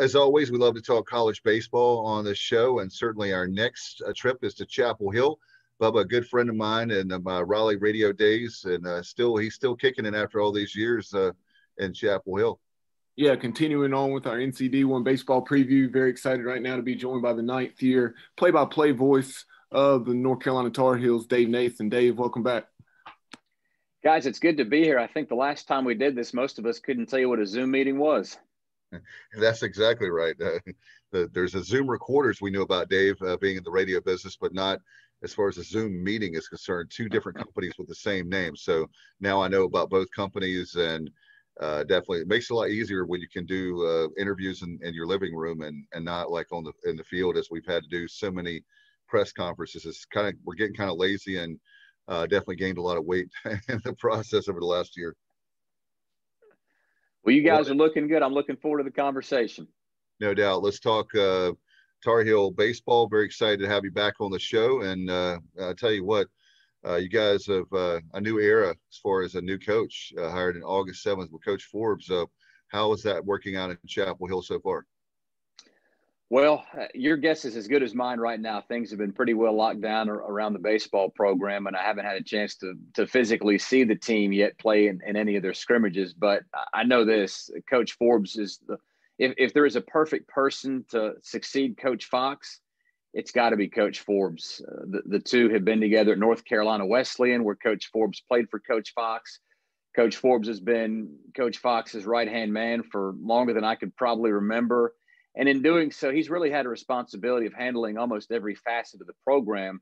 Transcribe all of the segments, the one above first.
as always, we love to talk college baseball on this show, and certainly our next uh, trip is to Chapel Hill. Bubba, a good friend of mine in my Raleigh radio days, and uh, still he's still kicking it after all these years uh, in Chapel Hill. Yeah, continuing on with our NCD one baseball preview. Very excited right now to be joined by the ninth year play-by-play voice of the North Carolina Tar Heels, Dave Nathan. Dave, welcome back. Guys, it's good to be here. I think the last time we did this, most of us couldn't tell you what a Zoom meeting was. That's exactly right. Uh, the, there's a Zoom recorders we knew about Dave uh, being in the radio business, but not as far as a Zoom meeting is concerned. Two different companies with the same name. So now I know about both companies, and uh, definitely it makes it a lot easier when you can do uh, interviews in, in, your living room and and not like on the in the field as we've had to do so many press conferences. It's kind of we're getting kind of lazy and uh, definitely gained a lot of weight in the process over the last year. Well, you guys are looking good. I'm looking forward to the conversation. No doubt. Let's talk uh, Tar Heel baseball. Very excited to have you back on the show. And uh, I'll tell you what, uh, you guys have uh, a new era as far as a new coach uh, hired in August 7th with Coach Forbes. Uh, how is that working out in Chapel Hill so far? Well, your guess is as good as mine right now. Things have been pretty well locked down around the baseball program, and I haven't had a chance to to physically see the team yet play in, in any of their scrimmages. But I know this: Coach Forbes is the if, if there is a perfect person to succeed Coach Fox, it's got to be Coach Forbes. Uh, the, the two have been together at North Carolina Wesleyan, where Coach Forbes played for Coach Fox. Coach Forbes has been Coach Fox's right hand man for longer than I could probably remember and in doing so, he's really had a responsibility of handling almost every facet of the program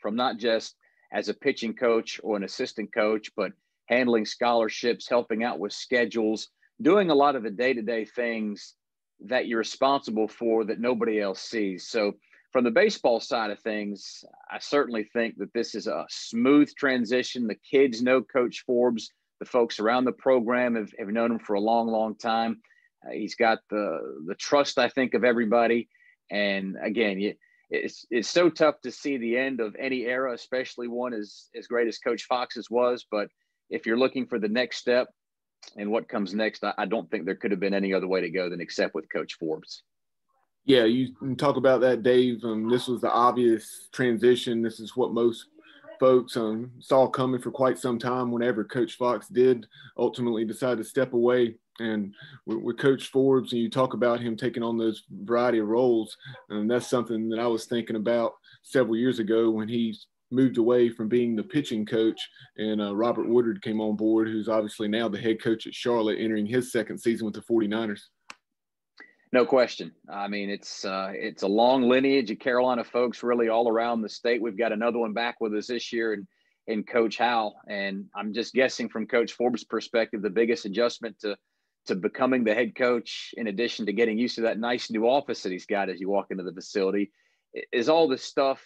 from not just as a pitching coach or an assistant coach, but handling scholarships, helping out with schedules, doing a lot of the day to day things that you're responsible for that nobody else sees. So, from the baseball side of things, I certainly think that this is a smooth transition. The kids know Coach Forbes, the folks around the program have, have known him for a long, long time. Uh, he's got the the trust, I think, of everybody. And again, it's it's so tough to see the end of any era, especially one as as great as Coach Fox's was. But if you're looking for the next step and what comes next, I, I don't think there could have been any other way to go than except with Coach Forbes. Yeah, you talk about that, Dave. Um, this was the obvious transition. This is what most folks um, saw coming for quite some time. Whenever Coach Fox did ultimately decide to step away and with, Coach Forbes, and you talk about him taking on those variety of roles, and that's something that I was thinking about several years ago when he moved away from being the pitching coach, and uh, Robert Woodard came on board, who's obviously now the head coach at Charlotte, entering his second season with the 49ers. No question. I mean, it's uh, it's a long lineage of Carolina folks, really all around the state. We've got another one back with us this year, and in Coach Howell. And I'm just guessing from Coach Forbes' perspective, the biggest adjustment to to becoming the head coach, in addition to getting used to that nice new office that he's got as you walk into the facility, is all the stuff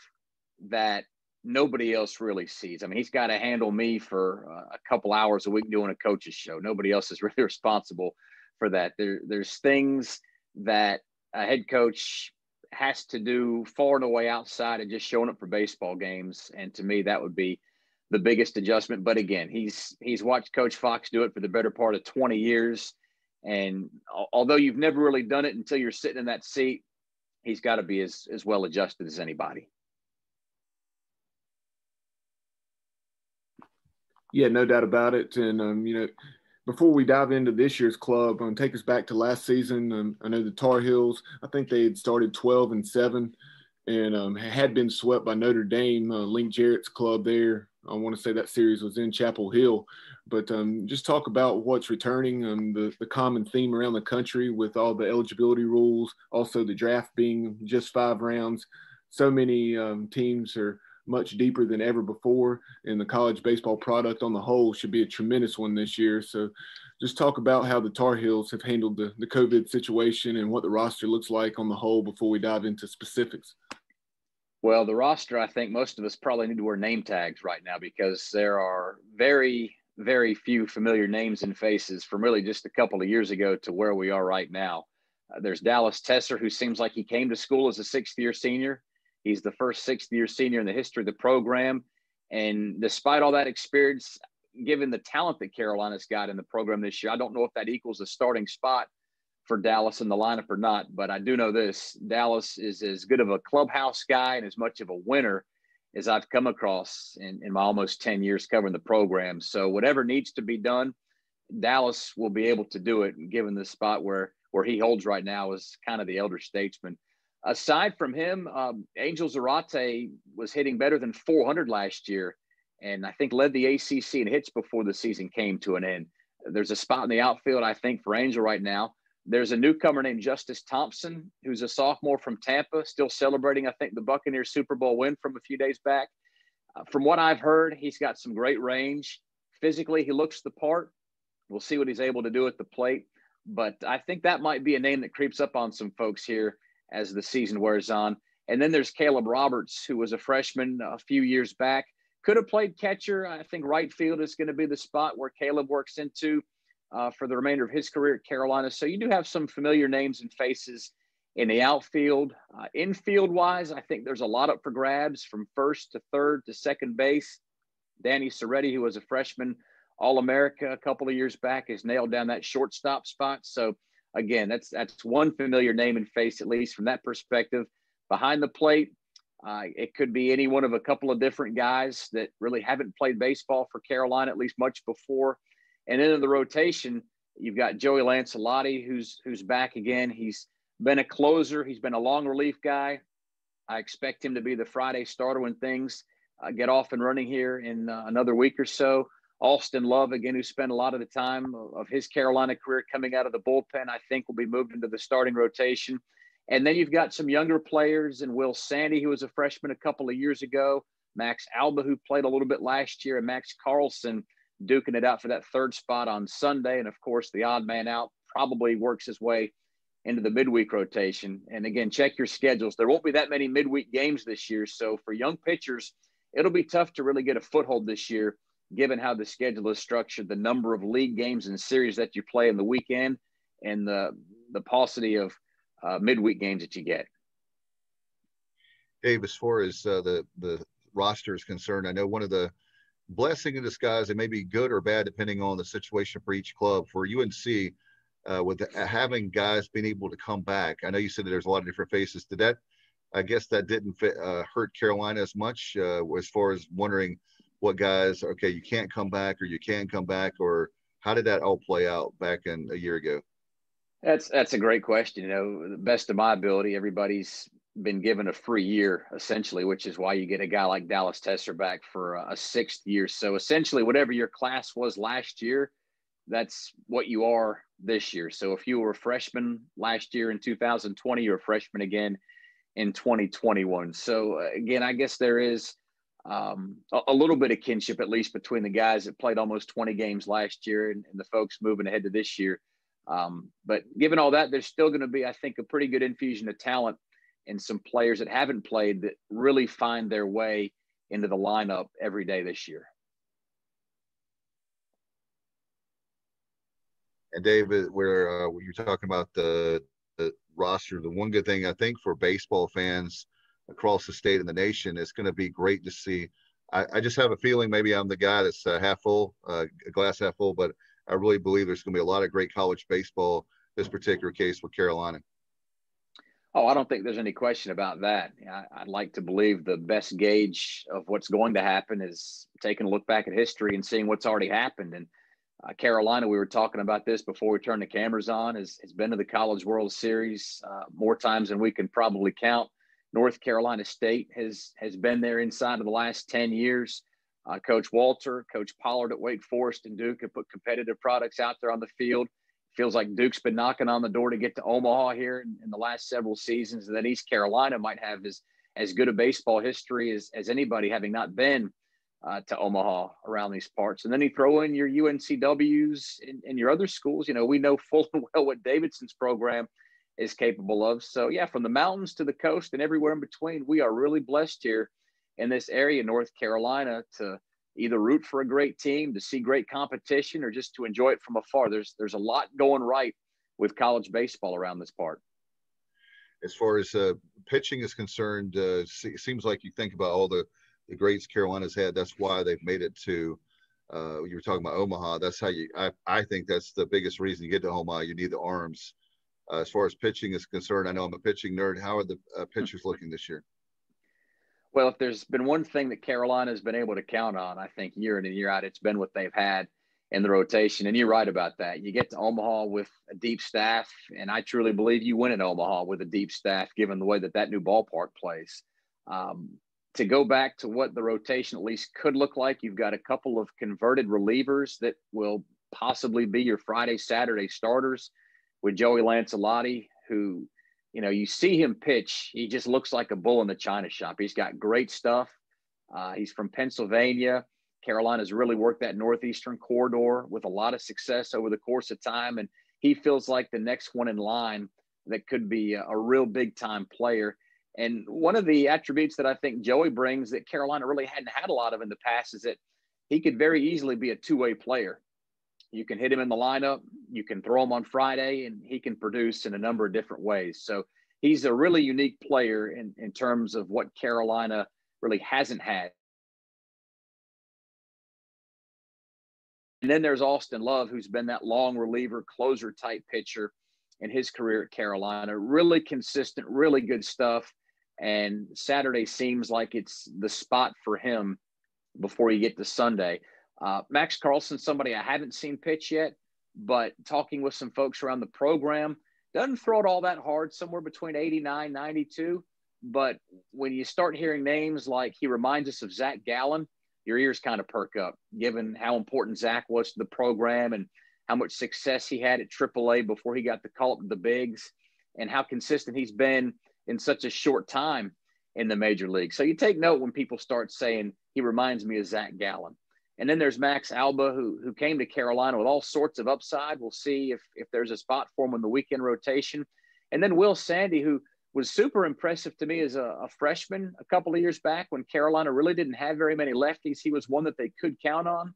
that nobody else really sees. I mean, he's got to handle me for uh, a couple hours a week doing a coach's show. Nobody else is really responsible for that. There, there's things that a head coach has to do far and away outside of just showing up for baseball games. And to me, that would be the biggest adjustment. But again, he's he's watched Coach Fox do it for the better part of 20 years. And although you've never really done it until you're sitting in that seat, he's got to be as, as well adjusted as anybody. Yeah, no doubt about it. And, um, you know, before we dive into this year's club, um, take us back to last season. Um, I know the Tar Heels, I think they had started 12 and 7 and um, had been swept by Notre Dame, uh, Link Jarrett's club there. I want to say that series was in Chapel Hill. But um, just talk about what's returning, um, the, the common theme around the country with all the eligibility rules, also the draft being just five rounds. So many um, teams are much deeper than ever before, and the college baseball product on the whole should be a tremendous one this year. So just talk about how the Tar Heels have handled the, the COVID situation and what the roster looks like on the whole before we dive into specifics. Well, the roster, I think most of us probably need to wear name tags right now because there are very very few familiar names and faces from really just a couple of years ago to where we are right now. Uh, there's Dallas Tester, who seems like he came to school as a sixth year senior. He's the first sixth year senior in the history of the program. And despite all that experience, given the talent that Carolina's got in the program this year, I don't know if that equals a starting spot for Dallas in the lineup or not. But I do know this Dallas is as good of a clubhouse guy and as much of a winner as I've come across in, in my almost 10 years covering the program. So whatever needs to be done, Dallas will be able to do it, given the spot where where he holds right now is kind of the elder statesman. Aside from him, um, Angel Zarate was hitting better than 400 last year, and I think led the ACC in hits before the season came to an end. There's a spot in the outfield, I think, for Angel right now. There's a newcomer named Justice Thompson, who's a sophomore from Tampa, still celebrating, I think, the Buccaneers Super Bowl win from a few days back. Uh, from what I've heard, he's got some great range. Physically, he looks the part. We'll see what he's able to do at the plate. But I think that might be a name that creeps up on some folks here as the season wears on. And then there's Caleb Roberts, who was a freshman a few years back. Could have played catcher. I think right field is going to be the spot where Caleb works into uh, for the remainder of his career at Carolina. So you do have some familiar names and faces in the outfield. Uh, infield wise, I think there's a lot up for grabs from first to third to second base. Danny Serretti, who was a freshman All America a couple of years back, has nailed down that shortstop spot. So again, that's that's one familiar name and face at least from that perspective. Behind the plate, uh, it could be any one of a couple of different guys that really haven't played baseball for Carolina at least much before. And then in the rotation, you've got Joey Lancellotti, who's who's back again. He's been a closer. He's been a long relief guy. I expect him to be the Friday starter when things uh, get off and running here in uh, another week or so. Austin Love, again, who spent a lot of the time of his Carolina career coming out of the bullpen, I think will be moved into the starting rotation. And then you've got some younger players and Will Sandy, who was a freshman a couple of years ago, Max Alba, who played a little bit last year, and Max Carlson, duking it out for that third spot on Sunday. And of course, the odd man out probably works his way into the midweek rotation. And again, check your schedules. There won't be that many midweek games this year. So for young pitchers, it'll be tough to really get a foothold this year, given how the schedule is structured, the number of league games and series that you play in the weekend, and the the paucity of uh, midweek games that you get. Dave, as far as uh, the the roster is concerned, I know one of the blessing in disguise. It may be good or bad depending on the situation for each club. For UNC, uh, with the, having guys being able to come back, I know you said that there's a lot of different faces. Did that? I guess that didn't fit, uh, hurt Carolina as much uh, as far as wondering what guys. Okay, you can't come back, or you can come back, or how did that all play out back in a year ago? That's that's a great question. You know, the best of my ability, everybody's been given a free year essentially, which is why you get a guy like Dallas Tester back for a, a sixth year. So essentially, whatever your class was last year, that's what you are this year. So if you were a freshman last year in 2020, you're a freshman again in 2021. So uh, again, I guess there is um, a, a, little bit of kinship, at least between the guys that played almost 20 games last year and, and the folks moving ahead to this year. Um, but given all that, there's still going to be, I think, a pretty good infusion of talent and some players that haven't played that really find their way into the lineup every day this year. And David, where uh, you're talking about the, the roster, the one good thing I think for baseball fans across the state and the nation is going to be great to see. I, I, just have a feeling maybe I'm the guy that's uh, half full, uh, glass half full, but I really believe there's going to be a lot of great college baseball. This particular case with Carolina. Oh, I don't think there's any question about that. I, would like to believe the best gauge of what's going to happen is taking a look back at history and seeing what's already happened. And uh, Carolina, we were talking about this before we turned the cameras on, has, has been to the College World Series uh, more times than we can probably count. North Carolina State has has been there inside of the last 10 years. Uh, Coach Walter, Coach Pollard at Wake Forest and Duke have put competitive products out there on the field feels like Duke's been knocking on the door to get to Omaha here in, in, the last several seasons, and that East Carolina might have as as good a baseball history as, as anybody, having not been uh, to Omaha around these parts. And then you throw in your UNCWs and, and your other schools. You know, we know full and well what Davidson's program is capable of. So yeah, from the mountains to the coast and everywhere in between, we are really blessed here in this area, North Carolina, to either root for a great team, to see great competition, or just to enjoy it from afar. There's there's a lot going right with college baseball around this part. As far as uh, pitching is concerned, uh, seems like you think about all the the greats Carolina's had. That's why they've made it to. Uh, you were talking about Omaha. That's how you. I, I think that's the biggest reason you get to Omaha. You need the arms. uh, as far as pitching is concerned. I know I'm a pitching nerd. How are the uh, pitchers looking this year? Well, if there's been one thing that Carolina has been able to count on, I think year in and year out, it's been what they've had in the rotation. And you're right about that. You get to Omaha with a deep staff, and I truly believe you win in Omaha with a deep staff, given the way that that new ballpark plays. Um, to go back to what the rotation at least could look like, you've got a couple of converted relievers that will possibly be your Friday, Saturday starters with Joey Lancellotti, who you know, you see him pitch, he just looks like a bull in the china shop. He's got great stuff. Uh, he's from Pennsylvania. Carolina's really worked that northeastern corridor with a lot of success over the course of time, and he feels like the next one in line that could be a, a real big time player. And one of the attributes that I think Joey brings that Carolina really hadn't had a lot of in the past is that he could very easily be a two way player. You can hit him in the lineup. You can throw him on Friday, and he can produce in a number of different ways. So he's a really unique player in, in terms of what Carolina really hasn't had. And then there's Austin Love, who's been that long reliever, closer type pitcher in his career at Carolina. Really consistent, really good stuff. And Saturday seems like it's the spot for him before you get to Sunday. Uh, Max Carlson, somebody I haven't seen pitch yet, but talking with some folks around the program, doesn't throw it all that hard, somewhere between 89, 92. But when you start hearing names like he reminds us of Zach Gallen, your ears kind of perk up, given how important Zach was to the program and how much success he had at AAA before he got the call up to the bigs, and how consistent he's been in such a short time in the major league. So you take note when people start saying he reminds me of Zach Gallen. And then there's Max Alba, who who came to Carolina with all sorts of upside. We'll see if if there's a spot for him in the weekend rotation. And then Will Sandy, who was super impressive to me as a, a, freshman a couple of years back when Carolina really didn't have very many lefties. He was one that they could count on.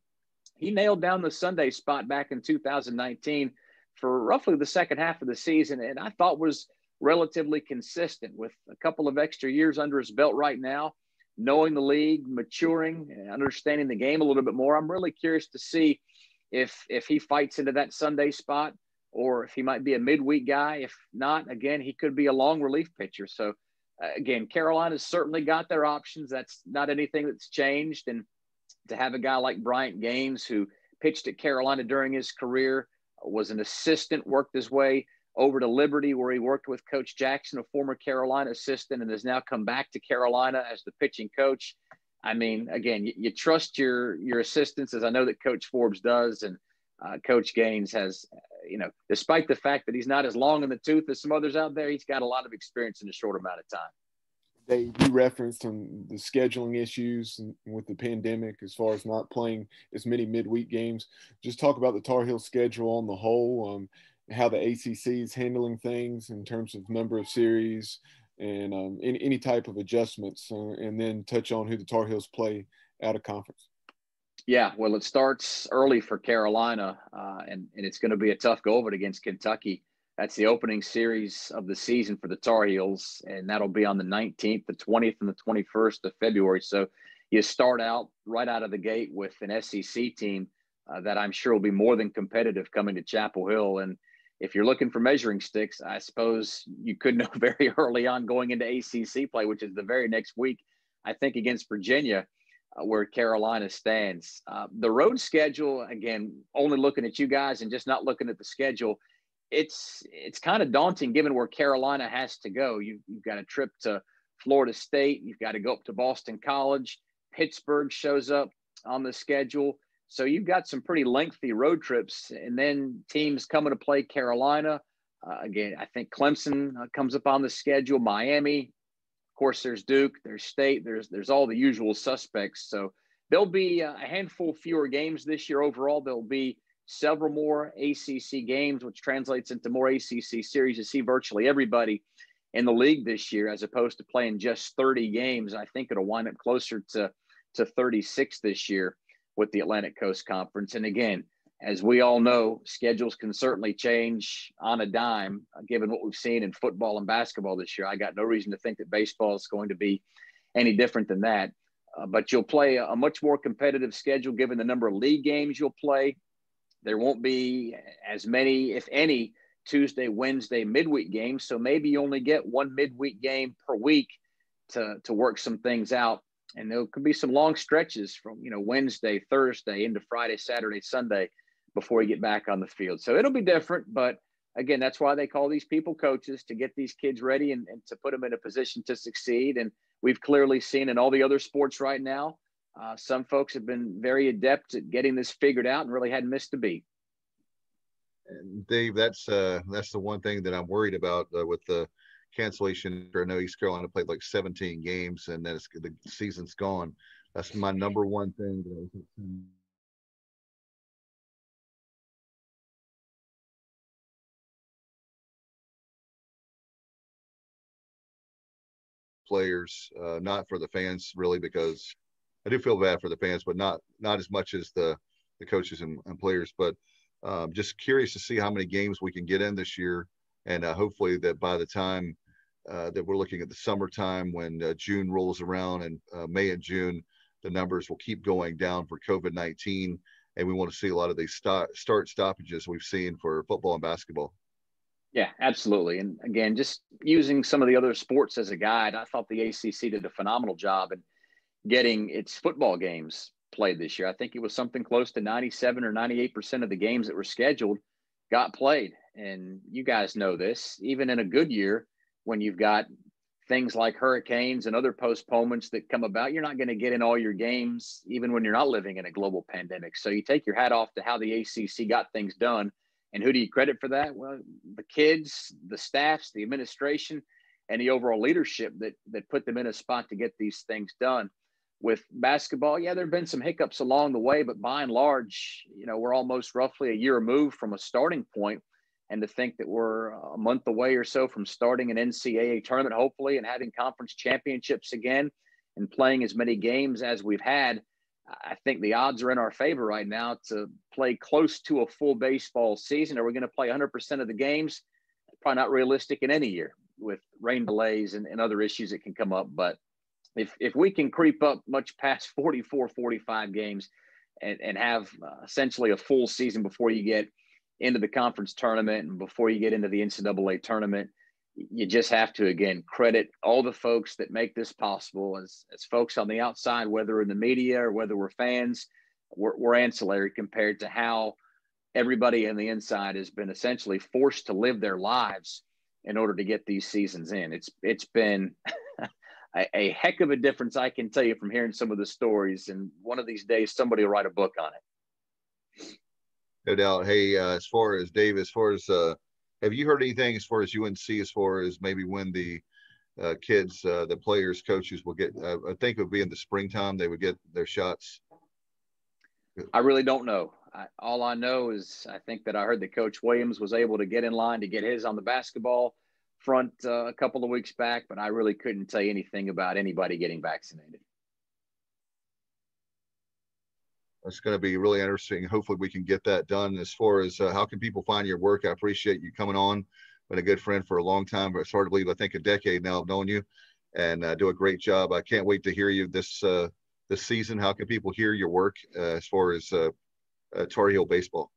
He nailed down the Sunday spot back in 2019 for roughly the second half of the season, and I thought was relatively consistent with a couple of extra years under his belt right now knowing the league, maturing, and understanding the game a little bit more. I'm really curious to see if if he fights into that Sunday spot or if he might be a midweek guy. If not, again, he could be a long relief pitcher. So uh, again, Carolina's certainly got their options. That's not anything that's changed. And to have a guy like Bryant Gaines who pitched at Carolina during his career, was an assistant, worked his way over to Liberty, where he worked with Coach Jackson, a former Carolina assistant, and has now come back to Carolina as the pitching coach. I mean, again, you, you trust your your assistants, as I know that Coach Forbes does, and uh, Coach Gaines has, you know, despite the fact that he's not as long in the tooth as some others out there, he's got a lot of experience in a short amount of time. They you referenced on the scheduling issues with the pandemic as far as not playing as many midweek games. Just talk about the Tar Heel schedule on the whole. Um, how the ACC is handling things in terms of number of series and um, any, any type of adjustments, uh, and then touch on who the Tar Heels play out of conference. Yeah, well, it starts early for Carolina, uh, and, and it's going to be a tough go of it against Kentucky. That's the opening series of the season for the Tar Heels, and that'll be on the 19th, the 20th, and the 21st of February. So you start out right out of the gate with an SEC team uh, that I'm sure will be more than competitive coming to Chapel Hill. And if you're looking for measuring sticks, I suppose you could know very early on going into ACC play, which is the very next week, I think against Virginia, uh, where Carolina stands. Uh, the road schedule, again, only looking at you guys and just not looking at the schedule, it's it's kind of daunting given where Carolina has to go. You, you've got a trip to Florida State, you've got to go up to Boston College, Pittsburgh shows up on the schedule. So you've got some pretty lengthy road trips, and then teams coming to play Carolina. Uh, again, I think Clemson uh, comes up on the schedule. Miami, of course, there's Duke, there's State, there's there's all the usual suspects. So there'll be a handful fewer games this year overall. There'll be several more ACC games, which translates into more ACC series. You see virtually everybody in the league this year, as opposed to playing just 30 games. I think it'll wind up closer to to 36 this year with the Atlantic Coast Conference. And again, as we all know, schedules can certainly change on a dime, uh, given what we've seen in football and basketball this year. I got no reason to think that baseball is going to be any different than that. Uh, but you'll play a, a much more competitive schedule given the number of league games you'll play. There won't be as many, if any, Tuesday, Wednesday midweek games. So maybe you only get one midweek game per week to to work some things out. And there could be some long stretches from you know Wednesday, Thursday into Friday, Saturday, Sunday before you get back on the field. So it'll be different, but again, that's why they call these people coaches to get these kids ready and, and to put them in a position to succeed. And we've clearly seen in all the other sports right now, uh, some folks have been very adept at getting this figured out and really hadn't missed a beat. And Dave, that's uh, that's the one thing that I'm worried about uh, with the cancellation. I know East Carolina played like 17 games, and then the season's gone. That's my number one thing players, uh, not for the fans really, because I do feel bad for the fans, but not not as much as the the coaches and, and players. But um, just curious to see how many games we can get in this year, and uh, hopefully that by the time uh, that we're looking at the summertime when uh, June rolls around and uh, May and June, the numbers will keep going down for COVID nineteen, and we want to see a lot of these start start stoppages we've seen for football and basketball. Yeah, absolutely. And again, just using some of the other sports as a guide, I thought the ACC did a phenomenal job in getting its football games played this year. I think it was something close to 97 or 98% of the games that were scheduled got played. And you guys know this, even in a good year, when you've got things like hurricanes and other postponements that come about, you're not going to get in all your games, even when you're not living in a global pandemic. So you take your hat off to how the ACC got things done and who do you credit for that? Well, the kids, the staffs, the administration, and the overall leadership that that put them in a spot to get these things done. With basketball, yeah, there have been some hiccups along the way, but by and large, you know, we're almost roughly a year removed from a starting point. And to think that we're a month away or so from starting an NCAA tournament, hopefully, and having conference championships again and playing as many games as we've had, I think the odds are in our favor right now to play close to a full baseball season. Are we going to play 100% of the games? Probably not realistic in any year with rain delays and, and other issues that can come up. But if, if we can creep up much past 44, 45 games and, and have uh, essentially a full season before you get into the conference tournament and before you get into the NCAA tournament, you just have to again credit all the folks that make this possible. As, as folks on the outside whether in the media or whether we're fans we're, we're ancillary compared to how everybody on the inside has been essentially forced to live their lives in order to get these seasons in. It's it's been a, a, heck of a difference i can tell you from hearing some of the stories. And one of these days somebody will write a book on it no doubt hey uh, as far as dave as far as uh have you heard anything as far as UNC, as far as maybe when the uh, kids, uh, the players, coaches will get? Uh, I think it would be in the springtime they would get their shots. I really don't know. I, all I know is I think that I heard that Coach Williams was able to get in line to get his on the basketball front uh, a couple of weeks back, but I really couldn't tell you anything about anybody getting vaccinated. It's going to be really interesting. Hopefully, we can get that done. As far as uh, how can people find your work, I appreciate you coming on. Been a good friend for a long time, but it's hard to believe I think a decade now I've known you, and uh, do a great job. I can't wait to hear you this uh, this season. How can people hear your work uh, as far as uh, uh, Tar Heel baseball?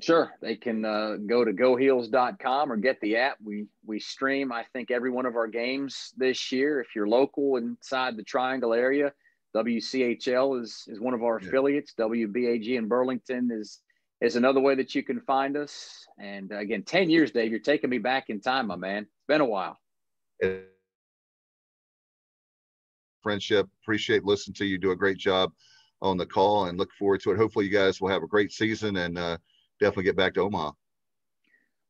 Sure, they can go to goheels.com or get the app. We we stream, I think, every one of our games this year. If you're local inside the Triangle area WCHL is is one of our yeah. affiliates. WBAG in Burlington is is another way that you can find us. And again, ten years, Dave, you're taking me back in time, my man. It's been a while. Friendship. Appreciate listening to you. Do a great job on the call, and look forward to it. Hopefully, you guys will have a great season and uh, definitely get back to Omaha.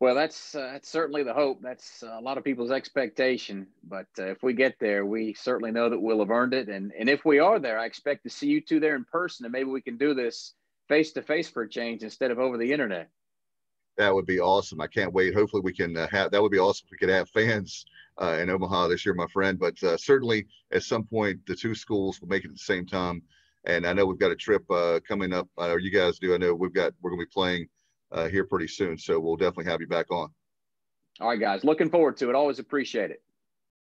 Well, that's uh, that's certainly the hope. That's uh, a lot of people's expectation. But uh, if we get there, we certainly know that we'll have earned it. And and if we are there, I expect to see you two there in person, and maybe we can do this face to face for a change instead of over the internet. That would be awesome. I can't wait. Hopefully, we can uh, have. That would be awesome. If we could have fans uh, in Omaha this year, my friend. But uh, certainly, at some point, the two schools will make it at the same time. And I know we've got a trip coming up. or you guys do. I know we've got. We're going to be playing uh, here pretty soon. So we'll definitely have you back on. All right, guys. Looking forward to it. Always appreciate it.